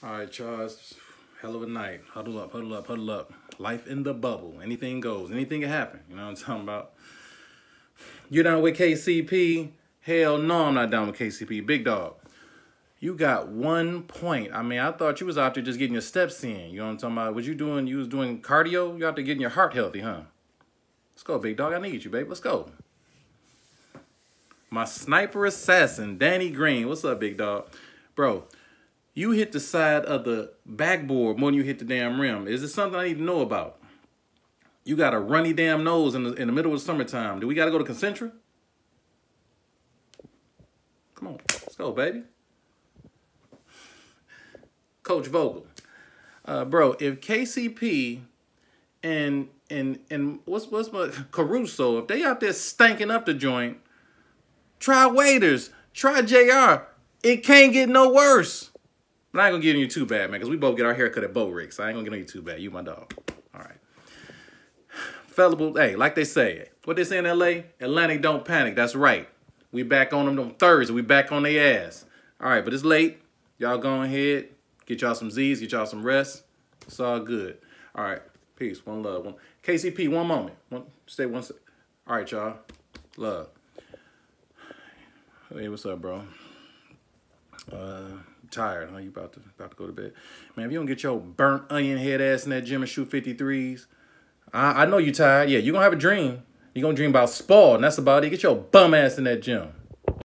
All right, Charles. Hell of a night. Huddle up, huddle up, huddle up. Life in the bubble. Anything goes. Anything can happen. You know what I'm talking about? You down with KCP? Hell no, I'm not down with KCP. Big dog. You got one point. I mean, I thought you was out there just getting your steps in. You know what I'm talking about? Was you doing, you was doing cardio? You out there getting your heart healthy, huh? Let's go, big dog. I need you, babe. Let's go. My sniper assassin, Danny Green. What's up, big dog? Bro, you hit the side of the backboard more than you hit the damn rim. Is this something I need to know about? You got a runny damn nose in the, in the middle of the summertime. Do we got to go to Concentra? Come on. Let's go, baby. Coach Vogel. Uh, bro, if KCP and and and what's what's my Caruso, if they out there stanking up the joint, try Waiters, try JR. It can't get no worse. But I ain't gonna get on you too bad, man, because we both get our hair cut at Bo Rick, so I ain't gonna get on you too bad. You my dog. All right. Fellable, hey, like they say, what they say in LA, Atlantic don't panic. That's right. We back on them on Thursday. We back on their ass. All right, but it's late. Y'all go ahead. Get y'all some Z's. Get y'all some rest. It's all good. All right. Peace. One love. One. KCP, one moment. One, stay one sec. All right, y'all. Love. Hey, what's up, bro? Uh, tired, huh? You about to about to go to bed. Man, if you don't get your burnt onion head ass in that gym and shoot 53s, I, I know you tired. Yeah, you're gonna have a dream. You're gonna dream about sport, and that's about it. Get your bum ass in that gym.